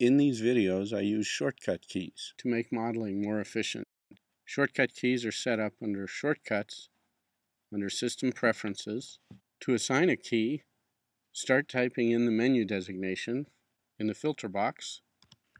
In these videos, I use shortcut keys to make modeling more efficient. Shortcut keys are set up under Shortcuts, under System Preferences. To assign a key, start typing in the menu designation in the filter box,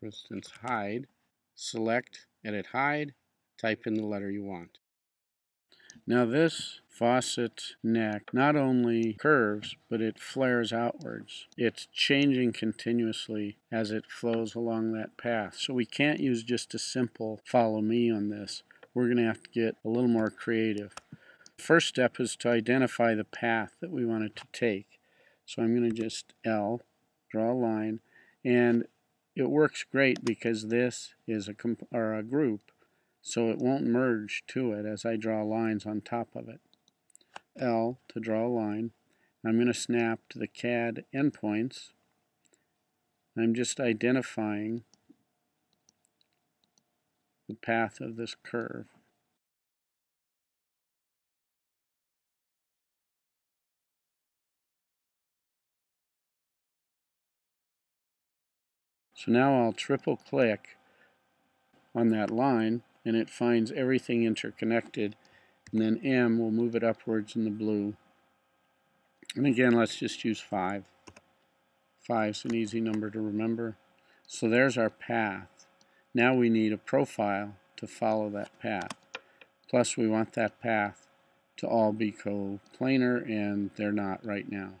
for instance, Hide, select Edit Hide, type in the letter you want. Now this faucet neck not only curves, but it flares outwards. It's changing continuously as it flows along that path. So we can't use just a simple follow me on this. We're going to have to get a little more creative. First step is to identify the path that we want it to take. So I'm going to just L, draw a line, and it works great because this is a, or a group so it won't merge to it as I draw lines on top of it. L to draw a line. I'm going to snap to the CAD endpoints. I'm just identifying the path of this curve. So now I'll triple click on that line and it finds everything interconnected and then M will move it upwards in the blue. And again let's just use 5 5 is an easy number to remember. So there's our path. Now we need a profile to follow that path. Plus we want that path to all be coplanar and they're not right now.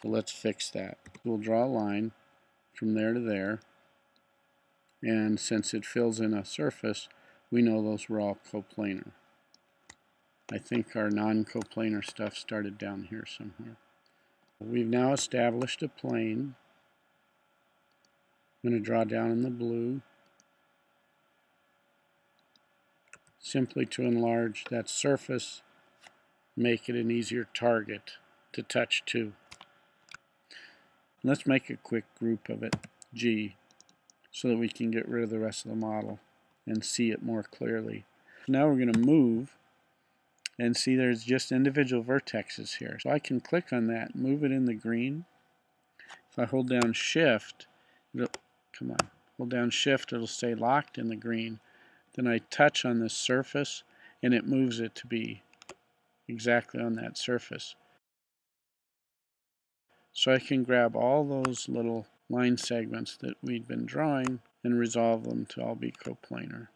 So let's fix that. We'll draw a line from there to there. And since it fills in a surface we know those were all coplanar. I think our non-coplanar stuff started down here somewhere. We've now established a plane. I'm going to draw down in the blue simply to enlarge that surface, make it an easier target to touch to. Let's make a quick group of it, G, so that we can get rid of the rest of the model and see it more clearly. Now we're going to move and see there's just individual vertexes here. So I can click on that, move it in the green. If I hold down shift, it'll, come on, hold down shift, it'll stay locked in the green. Then I touch on this surface and it moves it to be exactly on that surface. So I can grab all those little line segments that we'd been drawing and resolve them to all be coplanar.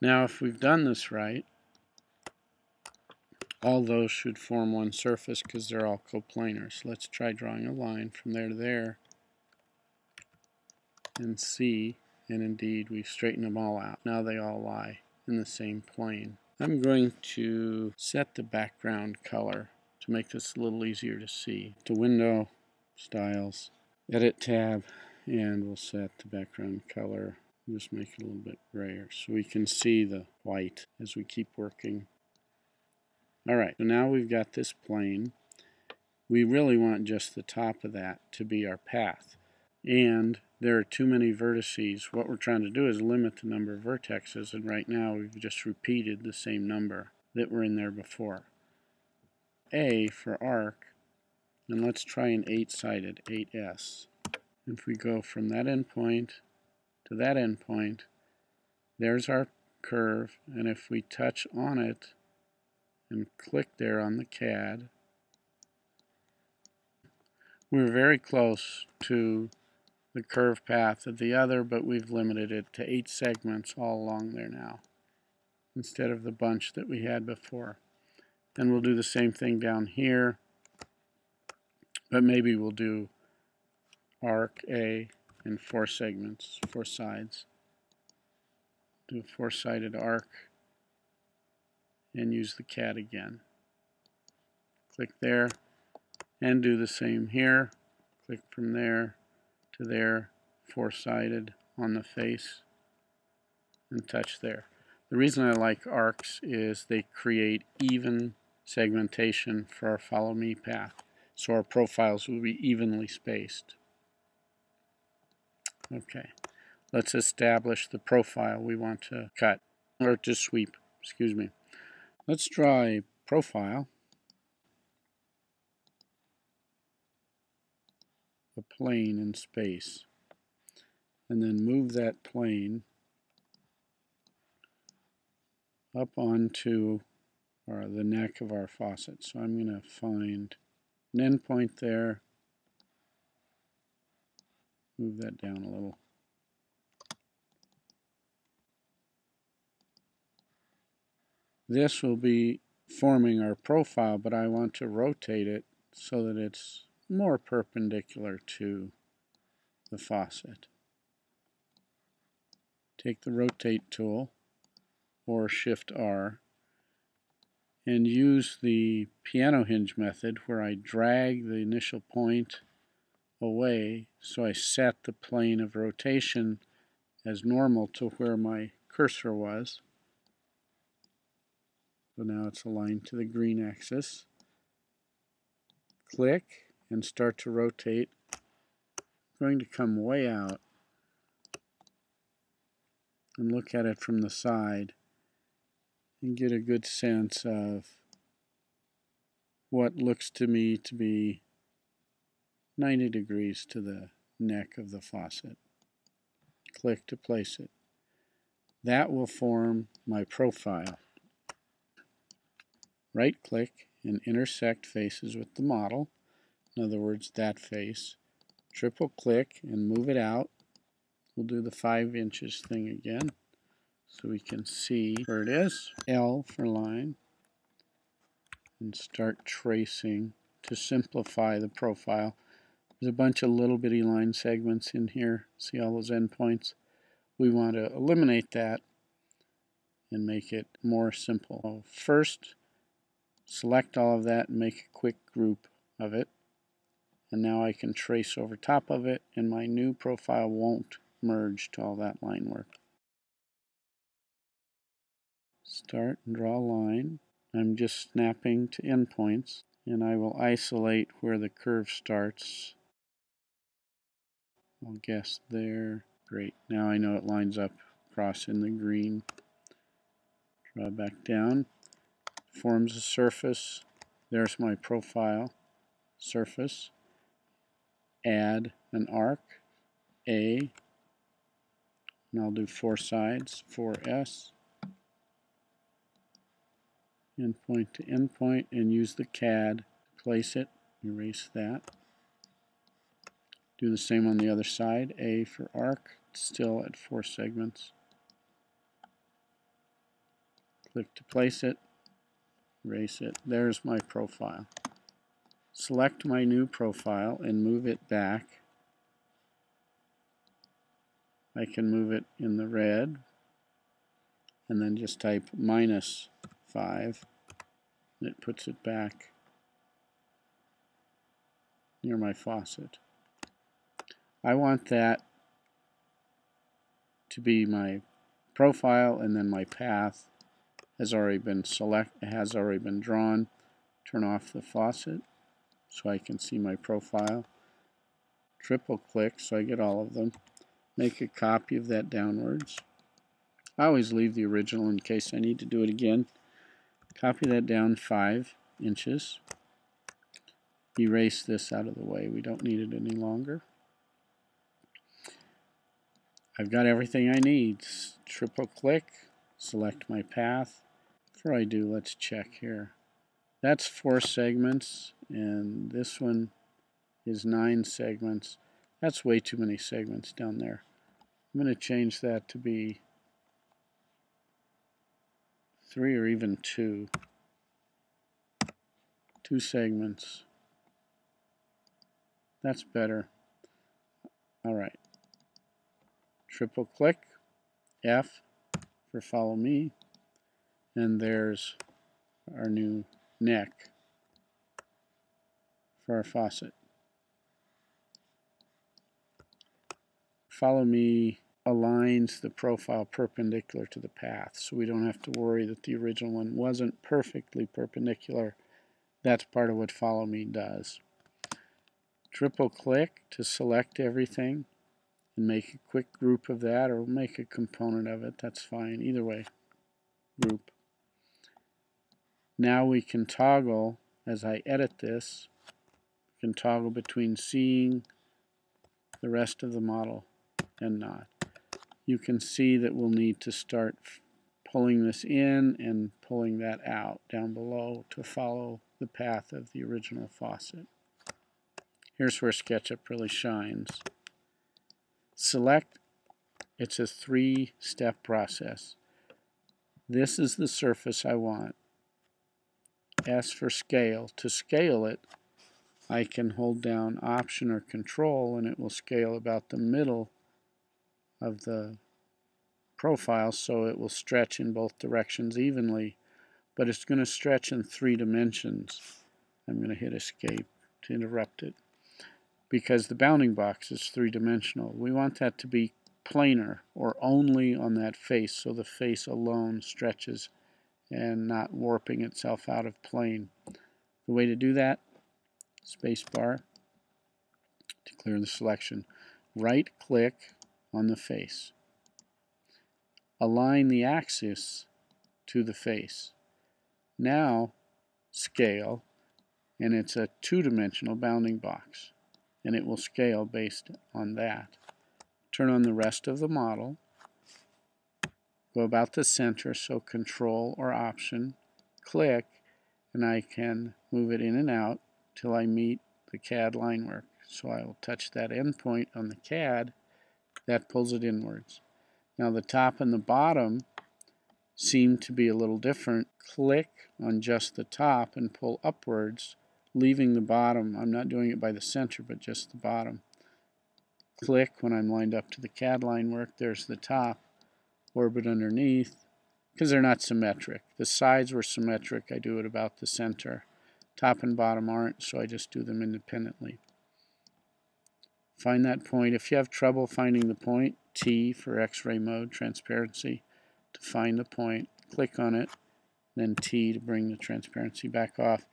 Now if we've done this right, all those should form one surface because they're all coplanar. So let's try drawing a line from there to there and see, and indeed we've straightened them all out. Now they all lie in the same plane. I'm going to set the background color to make this a little easier to see. To Window, Styles, Edit tab, and we'll set the background color. Just make it a little bit grayer so we can see the white as we keep working. Alright, so now we've got this plane. We really want just the top of that to be our path. And there are too many vertices. What we're trying to do is limit the number of vertexes, and right now we've just repeated the same number that were in there before. A for arc, and let's try an 8-sided, 8S. If we go from that endpoint to that endpoint, there's our curve, and if we touch on it and click there on the CAD, we're very close to the curve path of the other, but we've limited it to eight segments all along there now, instead of the bunch that we had before. Then we'll do the same thing down here. But maybe we'll do arc A in four segments, four sides. Do a four-sided arc and use the CAD again. Click there and do the same here. Click from there to there, four-sided on the face and touch there. The reason I like arcs is they create even segmentation for our follow me path. So our profiles will be evenly spaced. Okay, let's establish the profile we want to cut, or to sweep, excuse me. Let's draw a profile, a plane in space, and then move that plane up onto or the neck of our faucet. So I'm going to find an endpoint there move that down a little. This will be forming our profile, but I want to rotate it so that it's more perpendicular to the faucet. Take the rotate tool or shift R and use the piano hinge method where I drag the initial point away so I set the plane of rotation as normal to where my cursor was. So now it's aligned to the green axis. Click and start to rotate. I'm going to come way out and look at it from the side and get a good sense of what looks to me to be 90 degrees to the neck of the faucet. Click to place it. That will form my profile. Right click and intersect faces with the model. In other words, that face. Triple click and move it out. We'll do the 5 inches thing again so we can see where it is. L for line. And start tracing to simplify the profile. There's a bunch of little bitty line segments in here. See all those endpoints? We want to eliminate that and make it more simple. First, select all of that and make a quick group of it. And now I can trace over top of it and my new profile won't merge to all that line work start and draw a line. I'm just snapping to endpoints and I will isolate where the curve starts. I'll guess there. Great. Now I know it lines up across in the green. Draw back down. Forms a surface. There's my profile. Surface. Add an arc. A. And I'll do four sides. 4S endpoint to endpoint and use the CAD to place it. Erase that. Do the same on the other side. A for arc, still at four segments. Click to place it. Erase it. There's my profile. Select my new profile and move it back. I can move it in the red and then just type minus 5 and it puts it back near my faucet. I want that to be my profile and then my path has already been select has already been drawn. Turn off the faucet so I can see my profile. Triple click so I get all of them. Make a copy of that downwards. I always leave the original in case I need to do it again. Copy that down 5 inches. Erase this out of the way. We don't need it any longer. I've got everything I need. Triple click, select my path. Before I do, let's check here. That's four segments, and this one is nine segments. That's way too many segments down there. I'm going to change that to be three or even two. Two segments. That's better. All right. Triple click, F for follow me, and there's our new neck for our faucet. Follow me aligns the profile perpendicular to the path so we don't have to worry that the original one wasn't perfectly perpendicular. That's part of what follow me does. Triple click to select everything and make a quick group of that or make a component of it. That's fine. Either way, group. Now we can toggle, as I edit this, we can toggle between seeing the rest of the model and not. You can see that we'll need to start pulling this in and pulling that out down below to follow the path of the original faucet. Here's where SketchUp really shines. Select, it's a three-step process. This is the surface I want. S for scale. To scale it, I can hold down Option or Control and it will scale about the middle of the profile so it will stretch in both directions evenly but it's going to stretch in three dimensions. I'm going to hit escape to interrupt it because the bounding box is three-dimensional. We want that to be planar or only on that face so the face alone stretches and not warping itself out of plane. The way to do that, spacebar to clear the selection. Right click on the face. Align the axis to the face. Now scale and it's a two-dimensional bounding box and it will scale based on that. Turn on the rest of the model. Go about the center, so control or option, click, and I can move it in and out till I meet the CAD line work. So I will touch that endpoint on the CAD, that pulls it inwards. Now the top and the bottom seem to be a little different. Click on just the top and pull upwards, leaving the bottom. I'm not doing it by the center, but just the bottom click when I'm lined up to the CAD line work. There's the top orbit underneath because they're not symmetric. The sides were symmetric. I do it about the center. Top and bottom aren't, so I just do them independently. Find that point. If you have trouble finding the point, T for X-ray mode, transparency, to find the point. Click on it, then T to bring the transparency back off.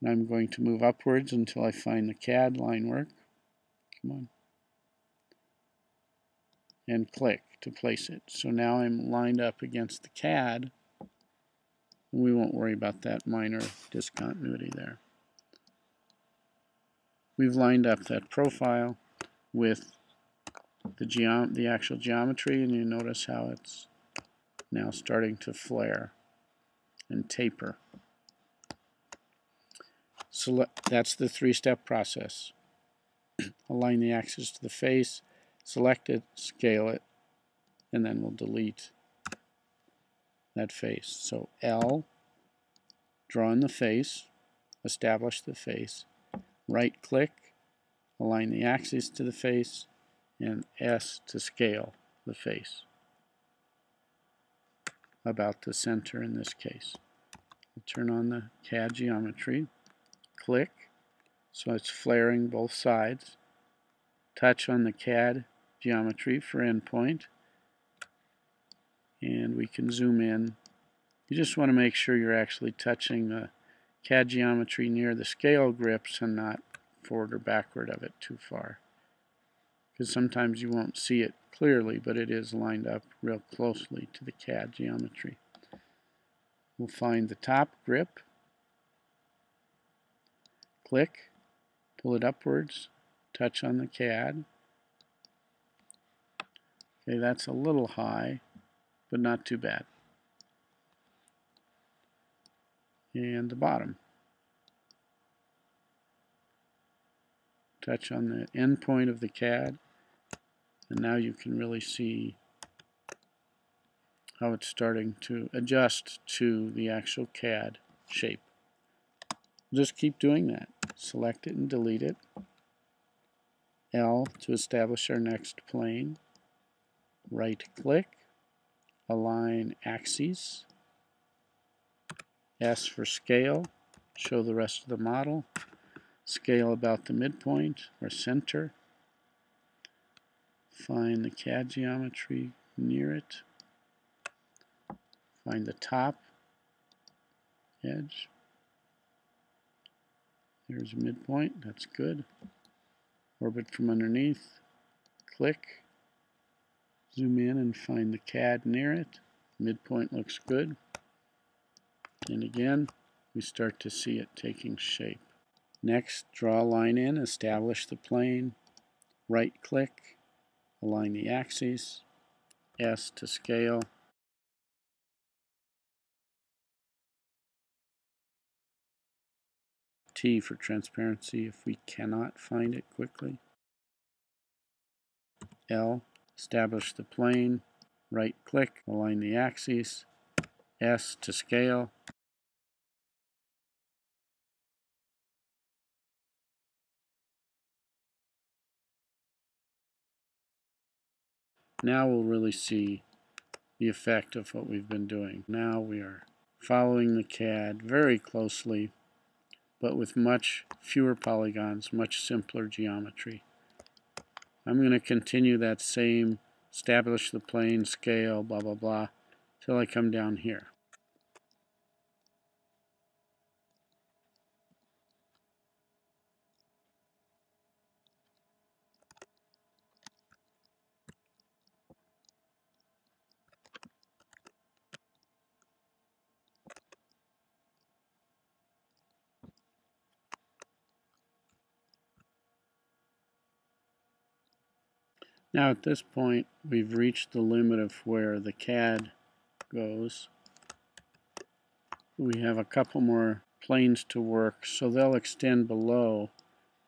And I'm going to move upwards until I find the CAD line work. Come on and click to place it. So now I'm lined up against the CAD. And we won't worry about that minor discontinuity there. We've lined up that profile with the, geom the actual geometry and you notice how it's now starting to flare and taper. So that's the three-step process. Align the axis to the face, select it, scale it, and then we'll delete that face. So L, draw in the face, establish the face, right click, align the axis to the face, and S to scale the face about the center in this case. I'll turn on the CAD geometry, click, so it's flaring both sides, touch on the CAD geometry for endpoint. And we can zoom in. You just want to make sure you're actually touching the CAD geometry near the scale grips and not forward or backward of it too far. Because sometimes you won't see it clearly, but it is lined up real closely to the CAD geometry. We'll find the top grip, click, pull it upwards, touch on the CAD, Okay, that's a little high, but not too bad. And the bottom. Touch on the end point of the CAD, and now you can really see how it's starting to adjust to the actual CAD shape. Just keep doing that. Select it and delete it. L to establish our next plane. Right click, align axes, S for scale, show the rest of the model, scale about the midpoint or center, find the CAD geometry near it, find the top edge, there's a midpoint, that's good, orbit from underneath, click, Zoom in and find the CAD near it. Midpoint looks good. And again, we start to see it taking shape. Next, draw a line in, establish the plane, right click, align the axes, S to scale, T for transparency if we cannot find it quickly. L, establish the plane, right click, align the axes, S to scale, Now we'll really see the effect of what we've been doing. Now we are following the CAD very closely, but with much fewer polygons, much simpler geometry. I'm going to continue that same establish the plane, scale, blah, blah, blah, till I come down here. Now at this point we've reached the limit of where the CAD goes. We have a couple more planes to work so they'll extend below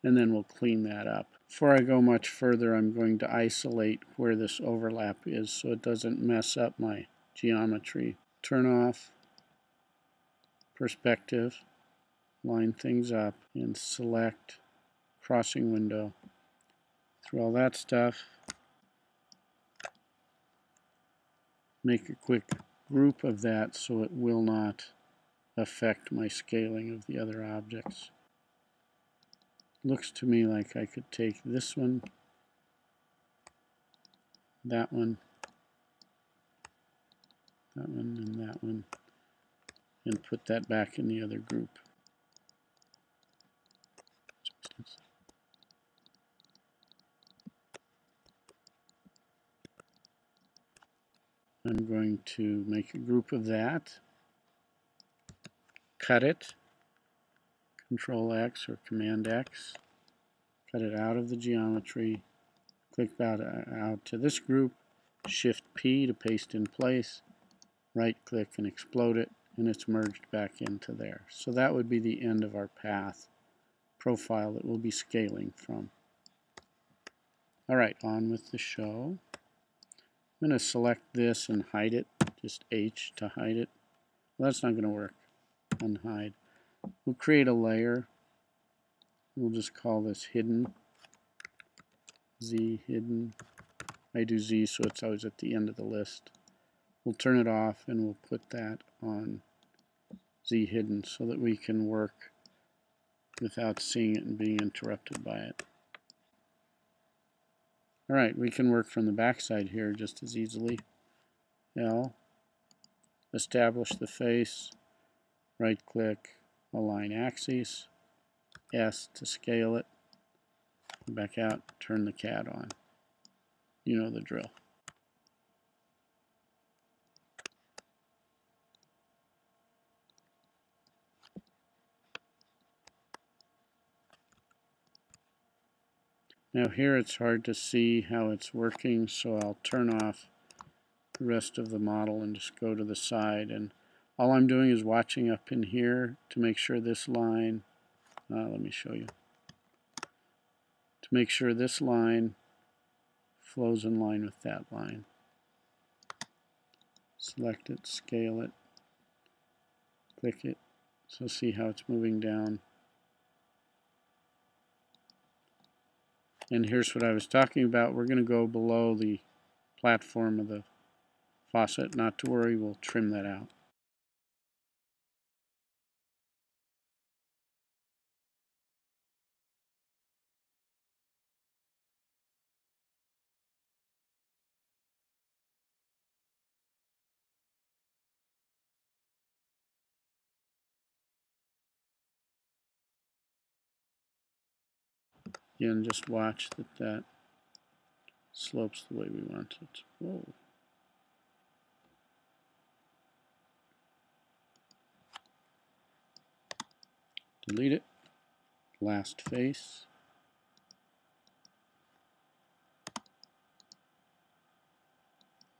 and then we'll clean that up. Before I go much further I'm going to isolate where this overlap is so it doesn't mess up my geometry. Turn off perspective, line things up and select crossing window. Through all that stuff make a quick group of that so it will not affect my scaling of the other objects. Looks to me like I could take this one, that one, that one, and that one, and put that back in the other group. I'm going to make a group of that, cut it, Control X or Command X, cut it out of the geometry, click that uh, out to this group, Shift P to paste in place, right click and explode it, and it's merged back into there. So that would be the end of our path profile that we'll be scaling from. Alright, on with the show. I'm going to select this and hide it, just H to hide it. Well, that's not going to work. Unhide. We'll create a layer. We'll just call this hidden. Z hidden. I do Z so it's always at the end of the list. We'll turn it off and we'll put that on Z hidden so that we can work without seeing it and being interrupted by it. Alright, we can work from the backside here just as easily. L, establish the face, right click, align axes, S to scale it, back out, turn the CAD on. You know the drill. Now here it's hard to see how it's working, so I'll turn off the rest of the model and just go to the side. And all I'm doing is watching up in here to make sure this line, uh, let me show you, to make sure this line flows in line with that line. Select it, scale it, click it, so see how it's moving down. And here's what I was talking about. We're going to go below the platform of the faucet. Not to worry, we'll trim that out. Again, just watch that that slopes the way we want it. Whoa. Delete it. Last face.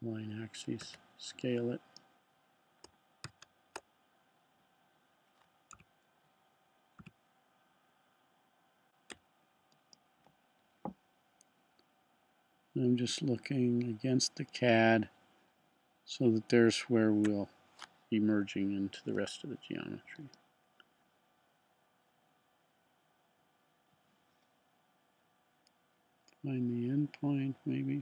Line axis. Scale it. I'm just looking against the CAD so that there's where we'll be merging into the rest of the geometry. Find the endpoint maybe.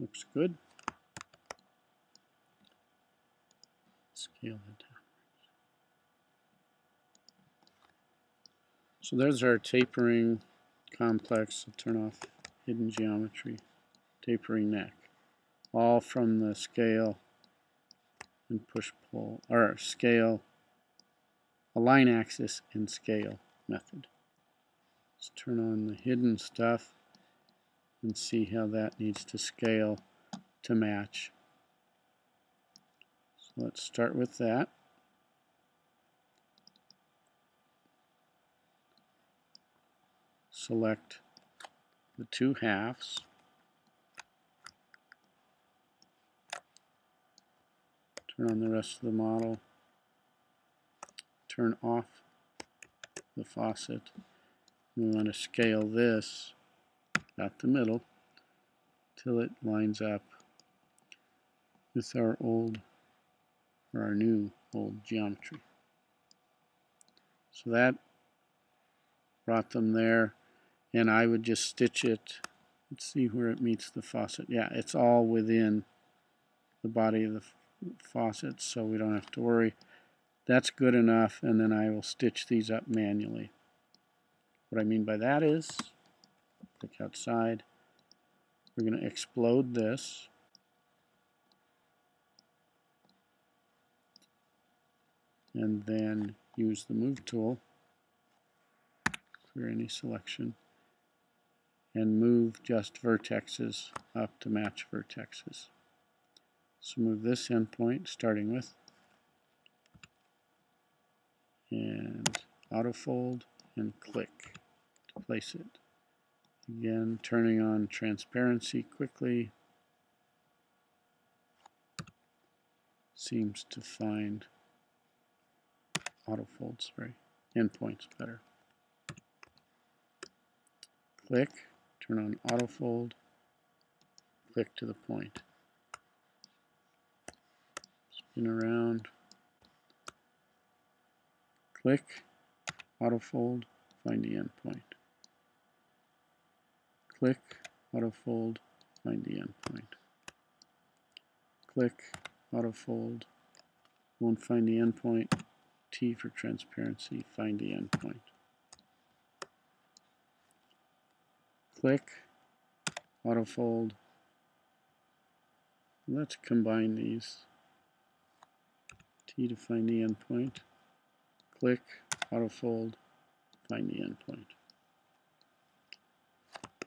Looks good. Scale it down. So there's our tapering complex. I'll turn off hidden geometry. Tapering neck. All from the scale and push pull, or scale, align axis and scale method. Let's turn on the hidden stuff and see how that needs to scale to match. So let's start with that. Select the two halves. Turn on the rest of the model. Turn off the faucet. We want to scale this at the middle till it lines up with our old or our new old geometry. So that brought them there and I would just stitch it let's see where it meets the faucet. Yeah it's all within the body of the faucet so we don't have to worry. That's good enough and then I will stitch these up manually. What I mean by that is click outside. We're going to explode this. And then use the move tool. Clear any selection and move just vertexes up to match vertexes. So move this endpoint starting with and autofold and click to place it. Again, turning on transparency quickly seems to find autofolds, sorry, endpoints better. Click, turn on autofold, click to the point. Spin around, click, autofold, find the endpoint. Click, autofold, find the endpoint. Click, autofold, won't find the endpoint. T for transparency, find the endpoint. Click, autofold. Let's combine these. T to find the endpoint. Click, autofold, find the endpoint.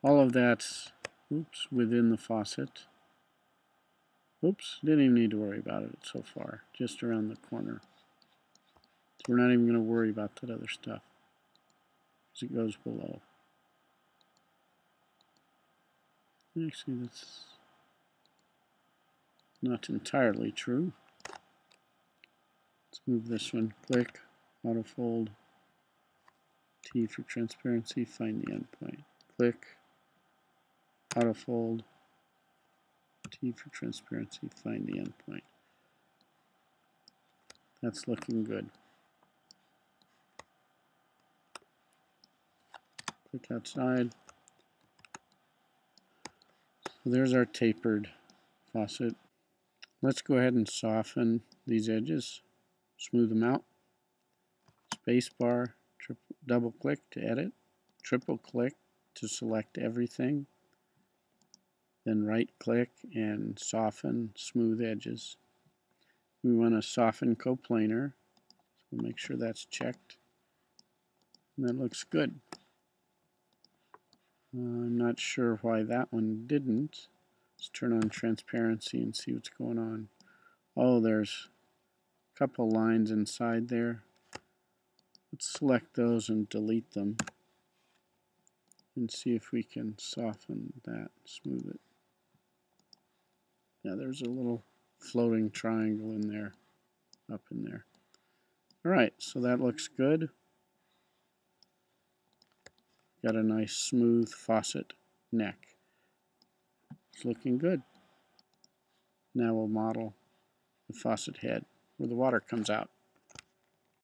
All of that's oops, within the faucet. Oops, didn't even need to worry about it so far, just around the corner. So we're not even going to worry about that other stuff as it goes below. Actually, that's not entirely true. Let's move this one. Click, autofold, T for transparency, find the endpoint. Click, autofold, T for transparency, find the endpoint. That's looking good. Click outside. There's our tapered faucet. Let's go ahead and soften these edges, smooth them out. Spacebar, double click to edit, triple click to select everything, then right click and soften smooth edges. We want to soften coplanar, so make sure that's checked. And that looks good. Uh, I'm not sure why that one didn't. Let's turn on transparency and see what's going on. Oh, there's a couple lines inside there. Let's select those and delete them and see if we can soften that, smooth it. Yeah, there's a little floating triangle in there, up in there. All right, so that looks good. Got a nice smooth faucet neck. It's looking good. Now we'll model the faucet head where the water comes out.